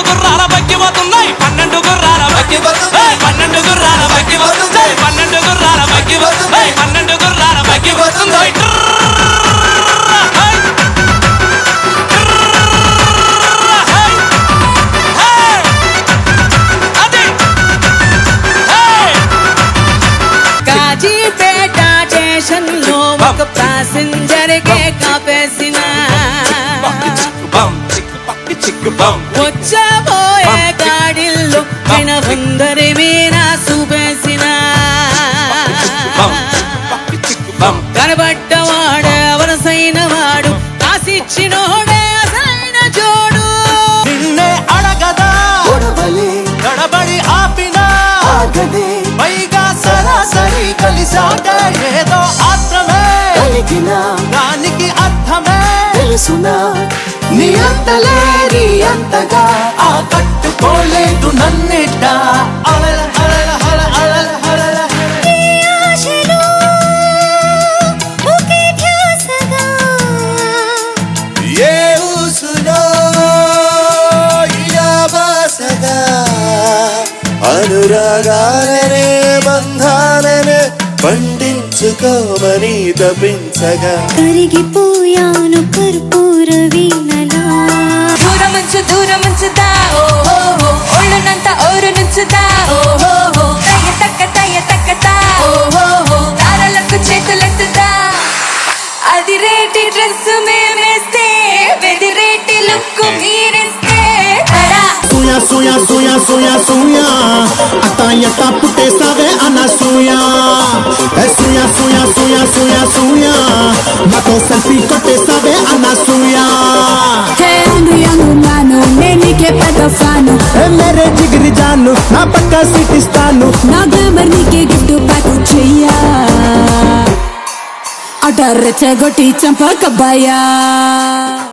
పన్నెండు గుర్రాల బగ్గిపోతున్నాయి పన్నెండు గుర్రాల బగ్గిపోతున్నాయి పన్నెండు గుర్రాల బగ్గిపోతున్నాయి పన్నెండు గుర్రాల బగ్గిపోతున్నాయి పన్నెండు గుర్రాల బగ్గిపోతున్నాయి కాజీపేట స్టేషన్లో ఒక ప్యాసింజర్ కే కాపేసిన వచ్చబోయే గాడిల్లో అందరి మీద చూపేసిన కనబడ్డవాడే వరసైన వాడు కాసిచ్చినోడే అసైన జోడు. నిన్నే అడగదా గడబడి ఆపినా. పైగా సరాసరి కలిసాక ఏదో ఆత్రమే కలిగిన దానికి అర్థమే. తెలుసునా నీ అంతలే నీ అంతగా. ఆ కట్టుకోలేదు అనురాగాలనే బంధాలనే పండించుకోమని తప్పించగా కరిగిపోయాను అది రేటి డ్రెస్ మేమేస్తే వెదిరేటి లుక్ మీరేస్తే. సూయ సూయ సూయ సూయ సూయ. అత్త ఎట్ట పుట్టేసావే అన్న సూయ. సూయ సూయ సూయ సూయ సూయ. నాతో సెల్ఫీ కొట్టేసావే అన్న సూయ. మేరే జిగిరి జాను నా పక్క సీట్ ఇస్తాను. నా గ్లామర్ నీకే గిఫ్ట్ ప్యాక్ చెయ్యా आडर चगोटी चंपक बया